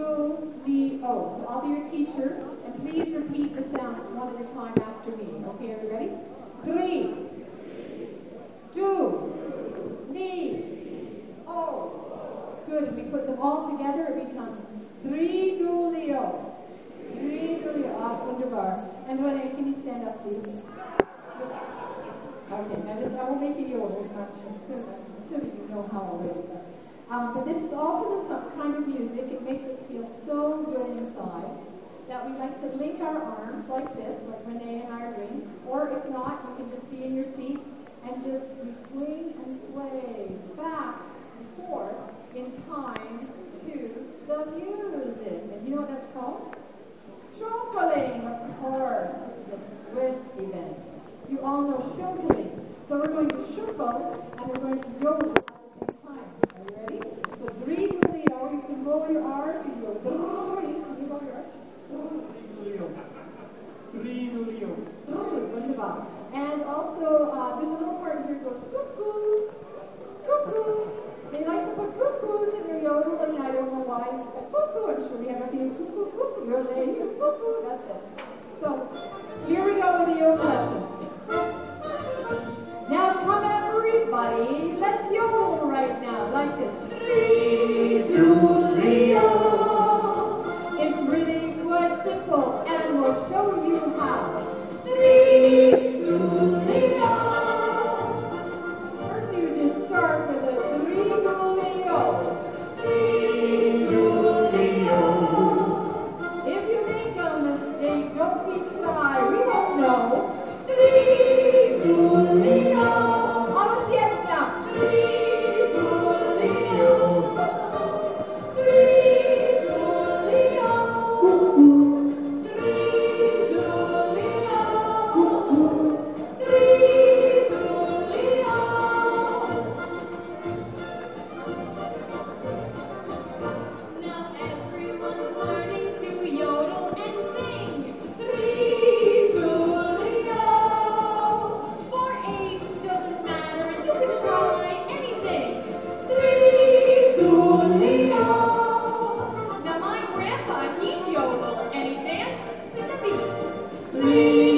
do, li, o. So I'll be your teacher, and please repeat the sounds one at a time after me. Okay, are you ready? Three, do, li, o. Good. If we put them all together, it becomes three do li, o. Three do li, o. Ah, wunderbar. And Renee, can you stand up, please? Okay, now this, I won't make yodel much. I'm assuming you know how already. Um, but this is also the kind of music, it makes us feel so good inside that we like to link our arms like this, like Renee and I are doing, or if not, you can just be in your seat and just swing and sway back and forth in time to the music. And you know what that's called? Shuffling, of course. This is a Swiss event. You all know shuffling. So we're going to shuffle and we're going to yodel. also, uh, there's a little part here that goes cuckoo, cuckoo. They like to put cuckoos in their yodel, and I don't know why. Cuckoo, I'm sure we have a few cuckoo, cuckoo. You're laying here, cuckoo. That's it. So, here we go with the yodel lesson. Now, come everybody, let's yodel right now, like this. Three. each yodel and he danced to the beat. Three.